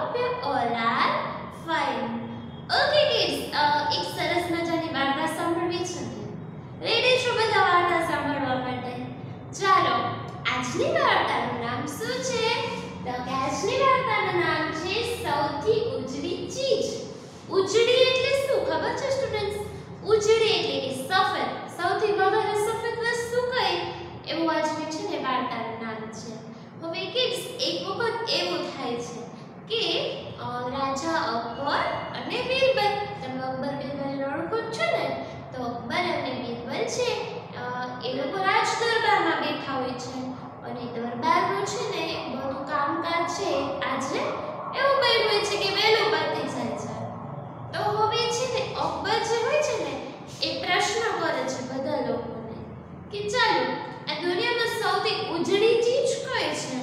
hope you all are fine. એક સરસ મજાની વાર્તા સાંભળવી છે? રેડી બધા વાર્તા સાંભળવા માટે. ચાલો, આજની વાર્તાનું નામ શું છે? કે આજની વાર્તાનું નામ છે સૌથી ઉજળી ચીજ. ઉજળી એટલે શું? ખબર છે સ્ટુડન્ટ્સ ઉજળી એટલે સફેદ. સૌથી વધારે સફેદ વસ્તુ કઈ? એવું આજની છે ને વાર્તાનું નામ છે. હવે કિડ્સ એક વખત એવું થાય છે કે અ, રાજા અકબર અને બીરબલ તમે અકબર બીરબલ ઓળખો જ છો ને તો અકબર અને બીરબલ છે એ લોકો રાજ દરબારમાં બેઠા હોય છે. અને દરબારનું છે ને બધું કામકાજ છે, આજે એવું બન્યું હોય છે કે વહેલું પતી જાય છે. તો હવે છે ને, અકબર જે હોય છે ને, એ પ્રશ્ન કરે છે બધા લોકોને કે ચાલો, આ દુનિયામાં સૌથી ઉજળી ચીજ કઈ છે?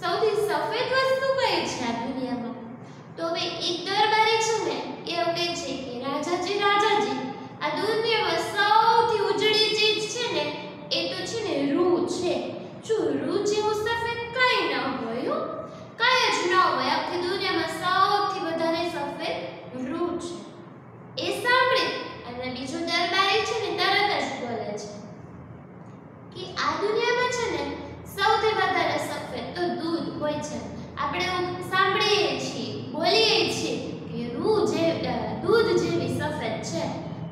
સૌથી સફેદ વસ્તુ કઈ છે આ દુનિયામાં? તો હવે એક દરબારી છે ને, એ એવું કહે છે કે, રાજાજી રાજાજી, આ દુનિયામાં સૌથી જો રૂ જેવું સફેદ કઈ ન હોય હો. કઈ જ ન હોય આખી દુનિયામાં સૌથી વધારે સફેદ રૂ છે એ સાંભળી અને બીજો દરબારી છે ને તરત જ બોલે છે કે આ દુનિયામાં છે ને સૌથી વધારે સફેદ તો દૂધ હોય છે આપણે એવું સાંભળીએ છીએ બોલીએ છીએ કે રૂ જે અ, દૂધ જેવી સફેદ છે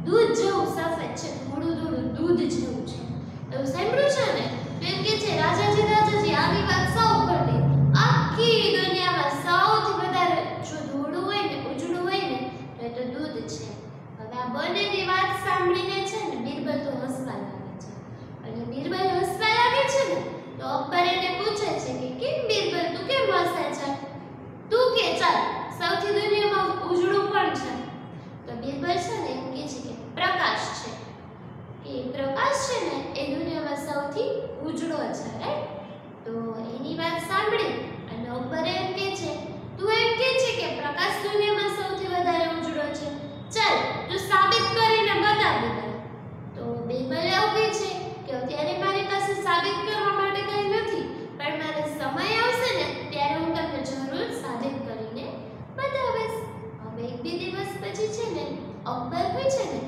દૂધ જેવું સફેદ છે થોડું થોડું દૂધ જેવું છે એવું સાંભળ્યું છે ને તો એમ કે છે રાજાજી રાજાજી આવી વાત સૌ ખોટી આખી દુનિયામાં સૌથી વધારે જો ધોળું હોય ને ઉજળું હોય ને તો એ તો દૂધ છે હવે આ બંનેની વાત સાંભળીને છે ને બીરબલ તો હસવા લાગે છે અને બીરબલ હસવા લાગે છે ને તો અકબર એને પૂછે છે કે કેમ બીરબલ તું કેમ હસે છે તું કે ચાલ સૌથી દુનિયામાં ઉજળું પણ છે તો બીરબલ છે ને એમ કહે છે કે પ્રકાશ છે કે પ્રકાશ છે ને એ દુનિયામાં સૌથી ઉજળો છે રાઈટ તો એની વાત સાંભળી અને અકબર એમ કહે છે તું એમ કહે છે કે પ્રકાશ દુનિયામાં સૌથી વધારે ઉજળો છે ચાલ તું સાબિત કરીને બતાવી દે તો બીરબલ એવું કહે છે કે અત્યારે મારી પાસે સાબિત કરવા માટે કંઈ નથી પણ મારે સમય આવશે ને ત્યારે હું તમને જરૂર સાબિત કરીને બતાવીશ હવે એક બે દિવસ પછી છે ને અકબર હોય છે ને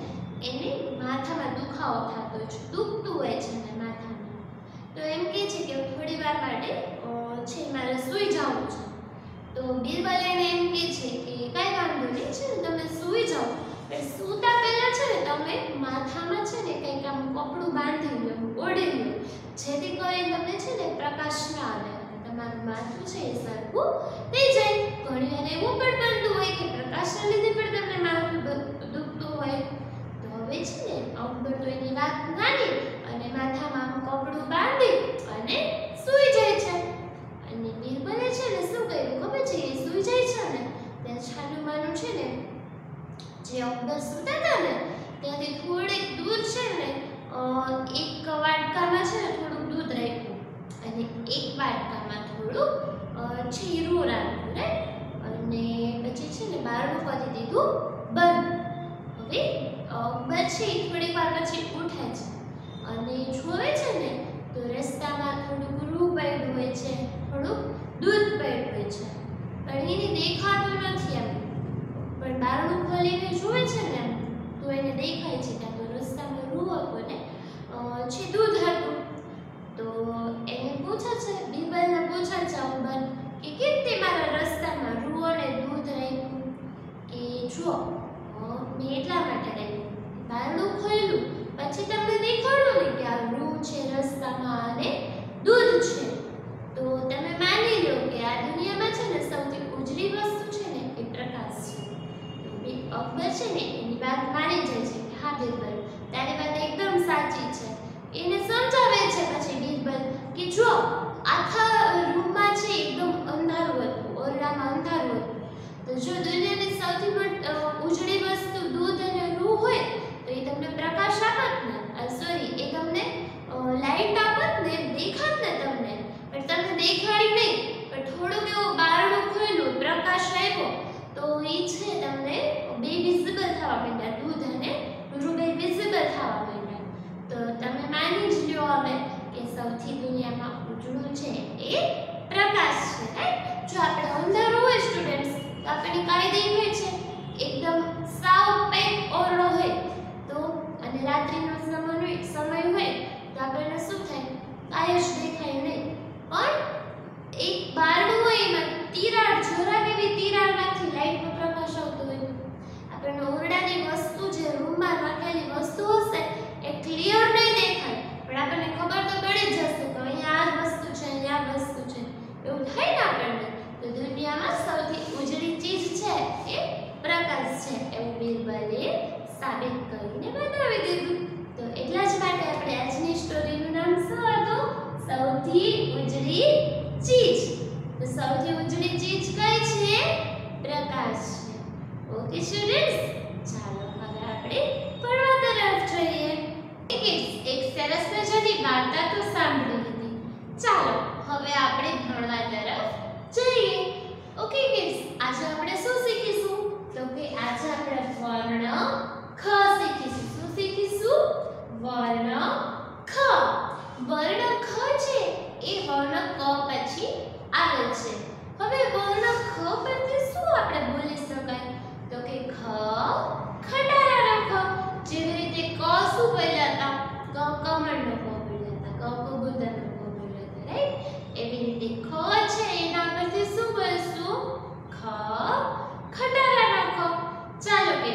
એને માથામાં દુખાવો થતો છે દુખતું હોય છે ને માથામાં તો એમ કહે છે કે થોડી વાર માટે અ, છે. મારે સૂઈ જવું છે. તો બીરબલ એને એમ કહે છે કે, કાંઈ વાંધો નહીં, છે ને, તમે સૂઈ જાઓ. પણ પહેલા છે ને, તમે માથામાં છે ને, કંઈક આમ કપડું બાંધી લો ઓઢી લો જેથી કરીને તમને છે ને, પ્રકાશ ના આવે. તમારું માથું છે એ સરખું થઈ જાય. ઘણી વાર એવું પણ બનતું હોય કે પ્રકાશના લીધે પણ તમને માથું દુખતું હોય. તો હવે છે ને અકબર તો એની વાત માની અને માથામાં કપડું બાંધી અને સૂઈ જાય. છે ને શું કર્યું? ખબર છે? એ સૂઈ જાય છે ને ત્યાં છાનું માનું છે ને જે અકબર સૂતા હતા ને ત્યાંથી થોડેક દૂર છે ને એક વાટકામાં છે ને થોડુંક દૂધ રાખ્યું. અને એક વાટકામાં થોડું અ, જીરું રાખ્યું રાઈટ? અને પછી છે ને બારણું કરી દીધું બંધ. હવે અકબર છે એ થોડીક વાર પછી ઉઠે છે. અને જોવે છે ને તો રસ્તામાં થોડુંક રૂ પડ્યું હોય છે થોડુંક. દૂધ હોય છે. પણ એને દેખાતું નથી એમ. પણ બારણું ખોલીને જુએ છે ને, તો એને દેખાય છે કે તો રસ્તામાં રૂ હતો ને. છે દૂધ હતું. તો એને પૂછે છે બીરબલને પૂછે છે અંબર કે કેમ તે મારા રસ્તામાં રૂ અને દૂધ રાખ્યું? કે જુઓ મેં એટલા માટે રાખ્યું. બારણું ખોલ્યું. પછી તમને દેખાડું ને કે આ રૂ છે રસ્તામાં અને દૂધ છે. દુનિયામાં છે ને સૌથી ઉજળી વસ્તુ છે ને એ પ્રકાશ છે. અકબર છે ને એની વાત માની જાય છે કે હા બીરબલ તારી વાત એકદમ સાચી છે. એને સમજાવે છે પછી બીરબલ કે જો આખા રૂમમાં છે એકદમ અંધારું હતું, ઓરડામાં અંધારું હતું. તો જો દુનિયાની સૌથી ઉજળી વસ્તુ દૂધ અને રૂ હોય, તો એ તમને પ્રકાશ આપત ને સોરી એ તમને લાઈટ આપત ને, દેખાત ને તમને. પણ તમને દેખાડી નહીં. થોડુંક એવું બારણું ખોલ્યું પ્રકાશ આવ્યો તો એ છે તમને બે વિઝિબલ થવા માંડ્યા દૂધ અને રૂ બે વિઝિબલ થવા માંડ્યા તો તમે માની જ લ્યો હવે કે સૌથી દુનિયામાં ઉજળું છે એ પ્રકાશ છે રાઈટ જો આપણે અંધારું હોય સ્ટુડન્ટ્સ છે એવું બિરબલે સાબિત કરીને બતાવી દીધું. તો એટલા જ માટે આપણે આજની સ્ટોરીનું નામ શું હતું? સૌથી ઉજળી ચીજ. તો સૌથી ઉજળી ચીજ કઈ છે? પ્રકાશ છે. ઓકે સ્ટુડન્ટ્સ ચાલો, હવે આપણે ભણવા તરફ જઈએ. એક સરસ મજાની વાર્તા તો સાંભળી હતી ચાલો, હવે આપણે ભણવા તરફ જઈએ. ઓકે કિડ્સ આજે આપણે શું શીખીશું તો કે આજે આપણે વર્ણ ખ શીખીશું શું શીખીશું વર્ણ ખ વર્ણ ખ છે એ વર્ણ ક પછી આવે છે. હવે વર્ણ ખ પરથી શું આપણે બોલી શકાય? તો કે ખ ખટારા ખ જેવી રીતે ક શું બોલ્યા હતા? ક કમળનો ક બોલ્યા હતા. ક કબૂતરનો ક બોલ્યા હતા રાઈટ એવી રીતે ખ છે, એના પરથી શું બોલશું ખ ખટારા ખ ચાલો કે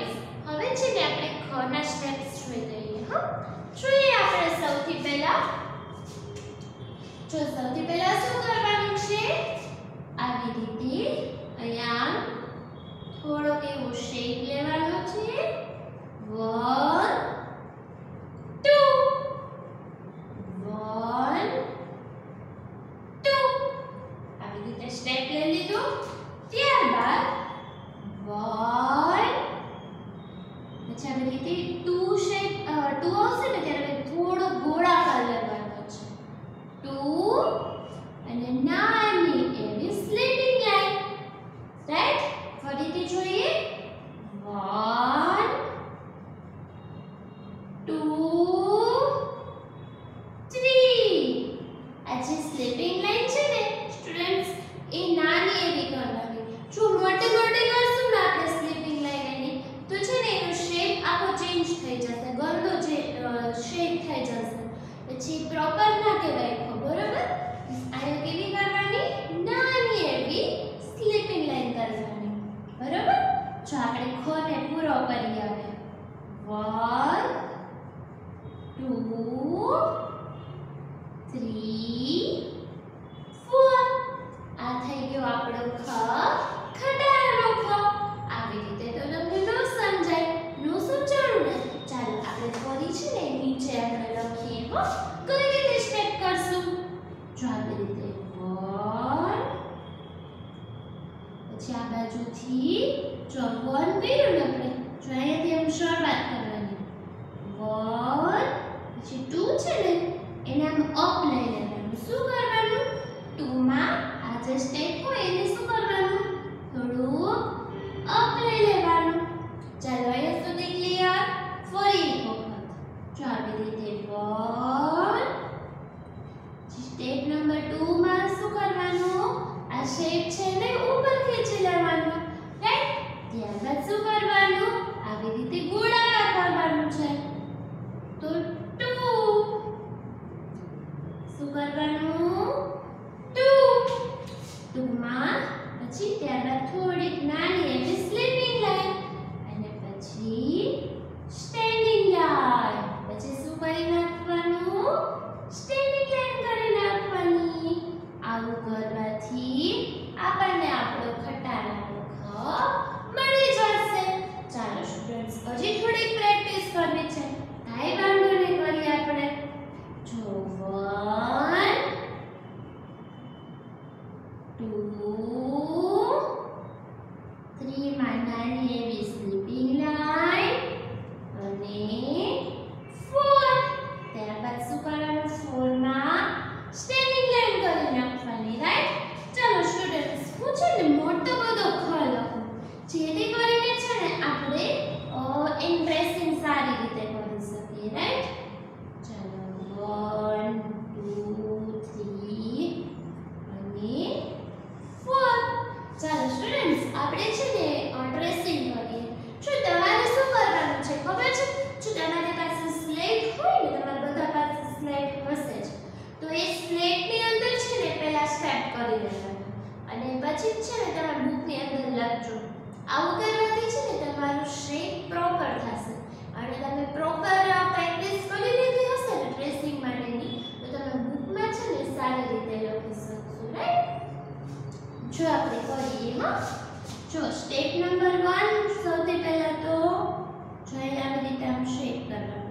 હવે છે ને આપણે ખ ના સ્ટેપ્સ જોઈ લઈએ, હા? જોઈએ આપણે સૌથી પહેલા? જો સૌથી પહેલા શું કરવાનું છે? આવી રીતે અહીંયા થોડો એવો શેપ લેવાનો છે. 1 2 1 2 આવી રીતે સ્ટેપ લઈ લીધો. ત્યારબાદ 1 પછી આવી રીતે 2 પડતું આવશે ને ત્યારે થોડો ગોળા ટુ છે ને? આમ અપ લઈ લેવાનું. શું કરવાનું? ટુમાં આ જે સ્ટેપ હોય એને શું આપણે એમ્પ્રેસિંગ સારી રીતે કરી શકીએ રાઈટ જો સ્ટેપ નંબર 1 સૌથી પહેલા તો જોયેલા બધી ટર્મ શેક કરવાનું.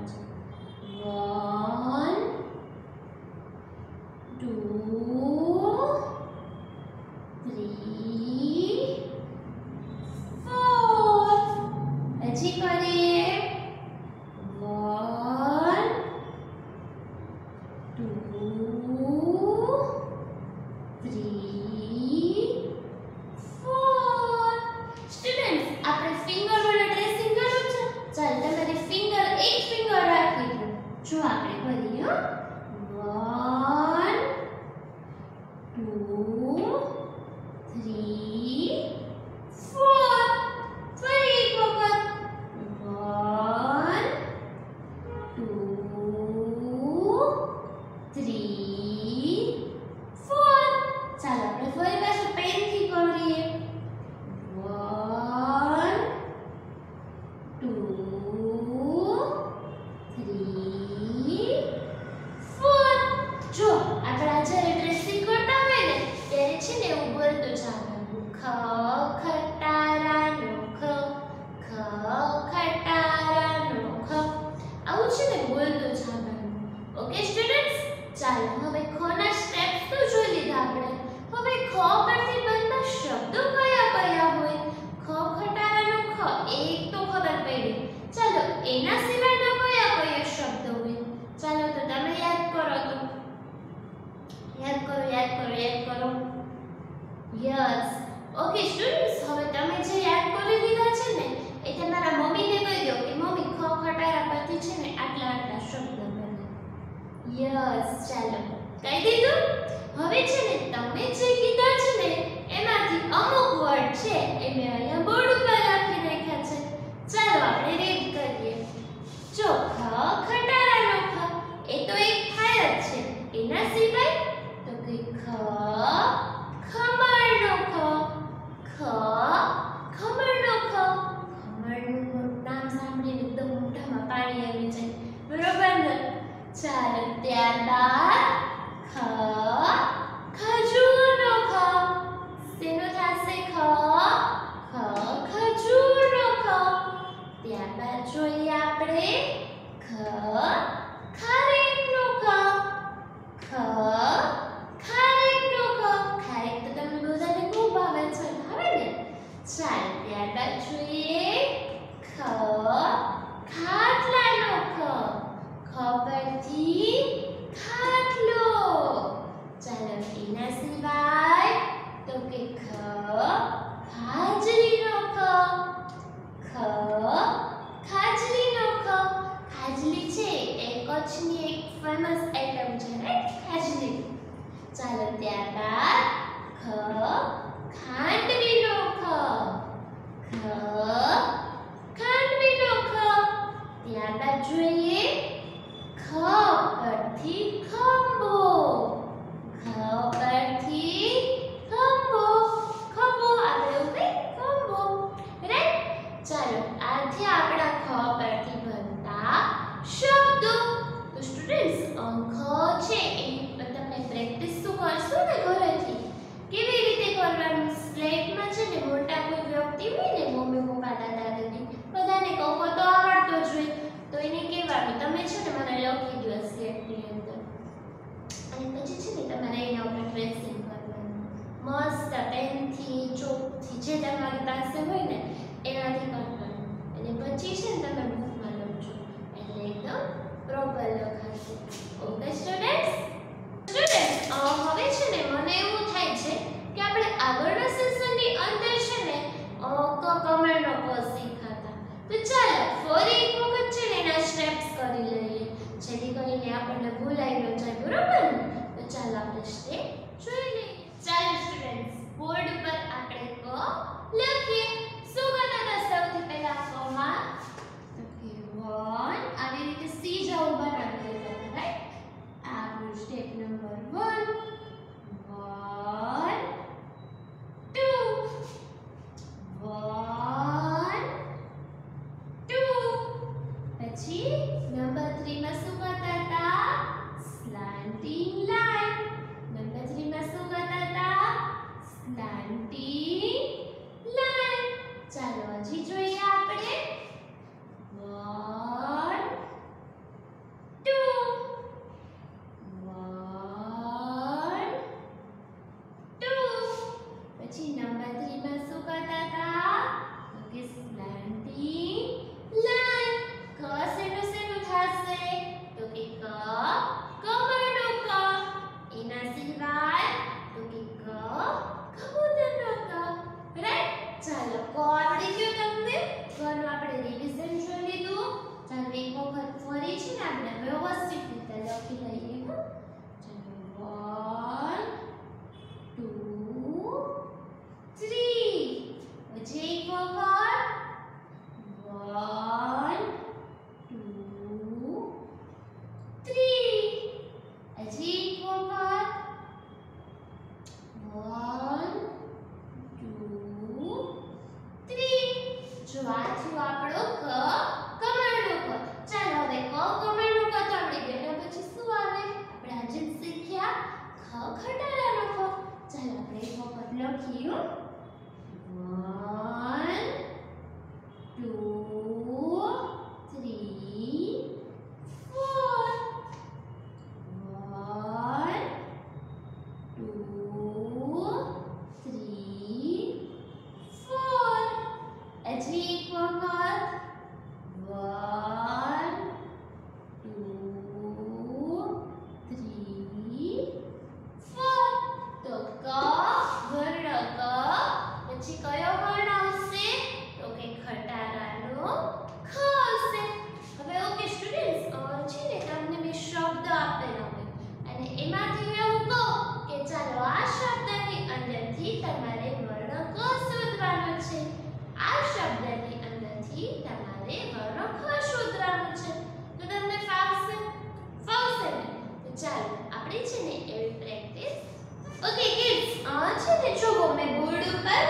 ઓકે કિડ્સ આ છે ઉપર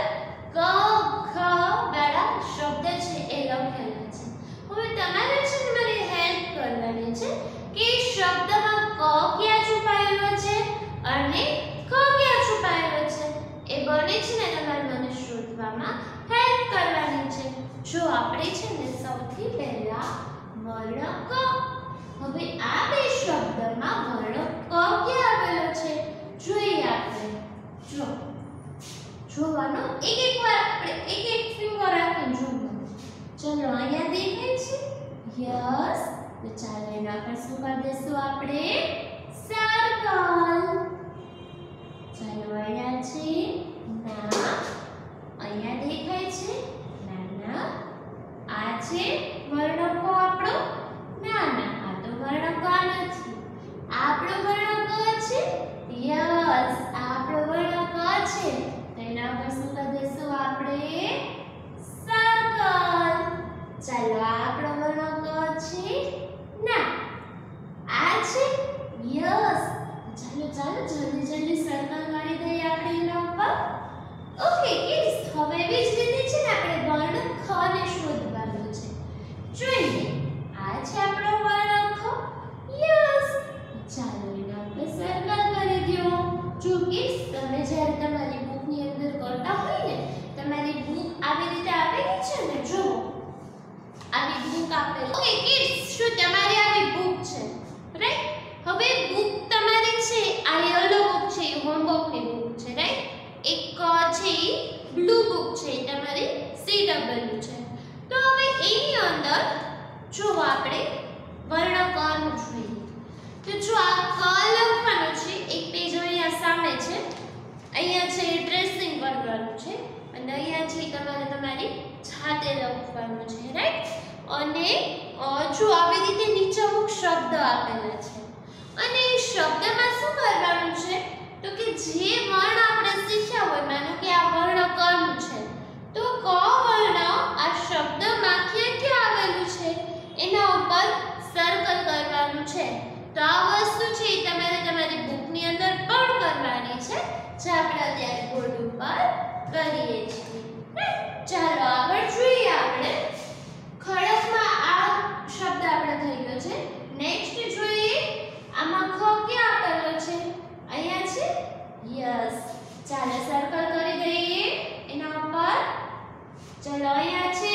ક, ખ શબ્દ છે એ લખેલા છે. હવે તમારે છે ને મને હેલ્પ કરવાની છે કે શબ્દમાં ક ક્યાં છુપાયેલો છે અને ખ ક્યાં છુપાયેલો છે. એ બને છે ને તમારે મને શોધવામાં હેલ્પ કરવાની છે. જો આપણે છે ને સૌથી પહેલા વર્ણ ક હવે આ બે શબ્દમાં વર્ણ ક ક્યાં આવેલો છે. જોઈએ આપણે. જો. જોવાનો. એક એક વાર આપણે એક એક ફિંગર જોવાનું. ચલો, અહીંયા દેખાય છે? યસ તો શું કરી દઈશું આપણે? સર્કલ ચાલો, અહીંયા છે. ના. અહીંયા દેખાય છે? નાના આ છે વર્ણકો આપણો? ના ના, આ તો વર્ણકો નથી આ વર્ણ ક છે? યસ આ વર્ણ ક છે? તો એના પર શું કરી આપણે. સર્કલ ચાલો આ વર્ણ ક છે? ના. આ છે? યસ. ચાલો ચાલો, જલ્દી જલ્દી સર્કલ કરી દઈએ આપણે એના ઉપર. ઓકે કિડ્સ હવે એવી જ રીતે છે ને, આપણે વર્ણ ખ ને શોધવાનું છે. જોઈએ આ છે આપણો વર્ણ ખ યસ ચાલો એના ઉપર સર્કલ કરી દો જો કિડ્સ તમે જ્યારે તમારી બુકની અંદર કરતા હોય ને તમારી બુક આવી રીતે આપેલી છે ને જો આવી બુક આપેલી ઓકે કિડ્સ શું તમારી આવી બુક છે રાઈટ હવે બુક તમારી છે આ યલો બુક છે એ હોમવર્કની બુક છે રાઈટ એક છે બ્લુ બુક છે એ તમારી સી ડબલ્યુ છે તો હવે એની અંદર જો આપણે વર્ણ કનું જોઈએ તો જો આ ક લખવાનું છે એક પેજ અહીંયા સામે છે અહીંયા છે ડ્રેસિંગ કરવાનું છે અને અહીંયા છે તમારે તમારી જાતે લખવાનું છે રાઈટ અને જો આવી રીતે નીચે અમુક શબ્દ આપેલા છે, અને એ શબ્દમાં શું કરવાનું છે? તો કે જે વર્ણ આપણે શીખ્યા હોય, માનો કે આ વર્ણ કનું છે, તો ક વર્ણ આ શબ્દમાં ક્યાં ક્યાં આવેલું છે? એના ઉપર સર્કલ કરવાનું છે. તો આ વસ્તુ છે એ તમારે તમારી બુકની અંદર પણ કરવાની છે, જે આપણે અત્યારે બોર્ડ ઉપર કરીએ છીએ. ચાલો આગળ જોઈએ. ખડકમાં આ શબ્દ આપણે થઈ ગયો છે નેક્સ્ટ જોઈએ આમાં ખ ક્યાં આપેલો છે અહીંયા છે યસ ચાલો સર્કલ કરી દઈએ એના ઉપર ચલો અહીંયા છે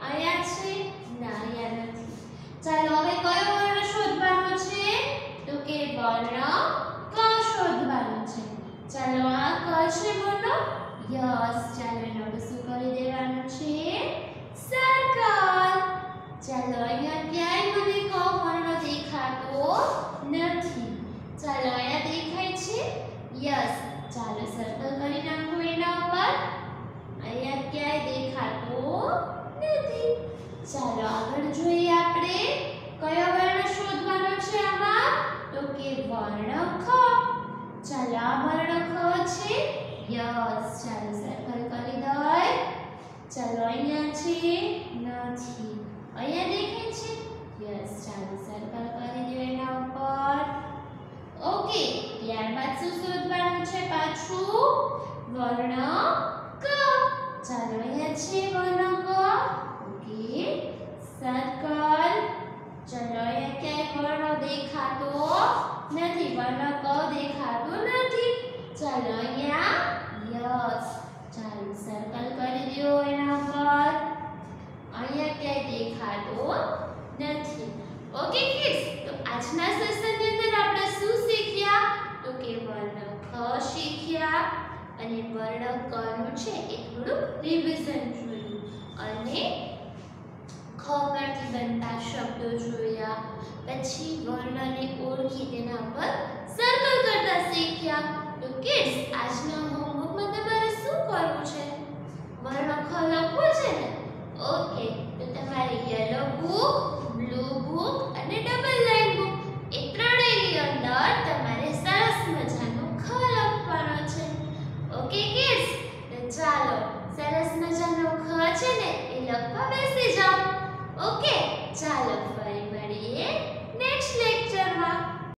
અહીંયા છે ના અહીંયા નથી ચાલો હવે કયો વર્ણ શોધવાનો છે તો કે વર્ણ ક શોધવાનો છે ચાલો આ ક છે બોલો યસ ચાલો એનો આપણે શું કરી દેવાનું છે સર્કલ ચાલો અહીંયા ક્યાંય મને ક વર્ણ દેખાતો નથી. ચાલો અહીંયા દેખાય છે? યસ. ચાલો સર્કલ કરી નાખો એના ઉપર. અહીંયા ક્યાંય દેખાતો નથી. ચાલો આગળ જોઈએ આપણે. કયો વર્ણ શોધવાનો છે આમાં? તો કે વર્ણ ખ ચાલો આ વર્ણ ખ છે? યસ. ચાલો સર્કલ કરી દઈએ ચાલો અહીંયા છે? નથી. અહીંયા દેખાય છે યસ ચાલો સર્કલ કરી દો એના ઉપર ઓકે ત્યારબાદ શું શોધવાનું છે પાછું? વર્ણ ક. ચાલો અહીંયા છે વર્ણ ક. ઓકે સર્કલ ચલો અહીંયા ક્યાંય વર્ણ દેખાતો નથી, વર્ણ ક દેખાતો નથી. ચાલો અહીંયા યસ. ચાલો સર્કલ કરી દો એના પર. અહીંયા ક્યાંય દેખાતો નથી. ઓકે કિડ્સ તો આજના સેશનની અંદર આપણે શું શીખ્યા? તો કે વર્ણ ખ શીખ્યા અને વર્ણ કનું છે એ થોડું રિવિઝન જોયું. અને ખ પરથી બનતા શબ્દો જોયા. પછી વર્ણને ઓળખી તેના પર સર્કલ કરતા શીખ્યા. તો કિડ્સ આજના હોમવર્કમાં તમારે શું કરવું છે? વર્ણ ખ લખવું છે ને? ઓકે, તો તમારી યલો બુક બ્લુ બુક અને ડબલ લાઈન બુક એ ત્રણેયની અંદર તમારે સરસ મજાનો ખ્યાલ આપવાનો છે. ઓકે કિડ્સ તો ચાલો, સરસ મજાનો ખ છે ને, એ લખવા બેસી જાઓ. ઓકે, ચાલો ફરી મળીએ નેક્સ્ટ લેક્ચરમાં